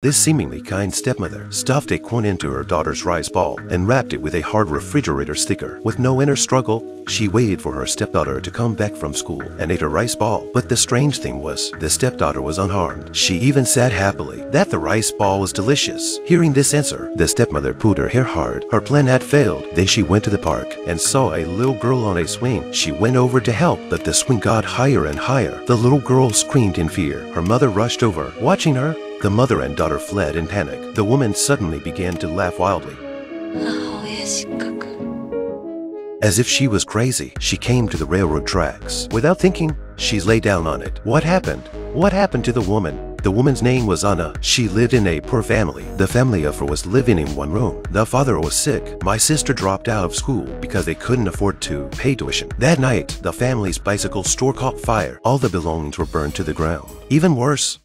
This seemingly kind stepmother stuffed a corn into her daughter's rice ball and wrapped it with a hard refrigerator sticker. With no inner struggle, she waited for her stepdaughter to come back from school and ate her rice ball. But the strange thing was, the stepdaughter was unharmed. She even said happily that the rice ball was delicious. Hearing this answer, the stepmother pulled her hair hard. Her plan had failed. Then she went to the park and saw a little girl on a swing. She went over to help, but the swing got higher and higher. The little girl screamed in fear. Her mother rushed over. Watching her, the mother and daughter fled in panic. The woman suddenly began to laugh wildly. As if she was crazy, she came to the railroad tracks. Without thinking, she lay down on it. What happened? What happened to the woman? The woman's name was Anna. She lived in a poor family. The family of her was living in one room. The father was sick. My sister dropped out of school because they couldn't afford to pay tuition. That night, the family's bicycle store caught fire. All the belongings were burned to the ground. Even worse,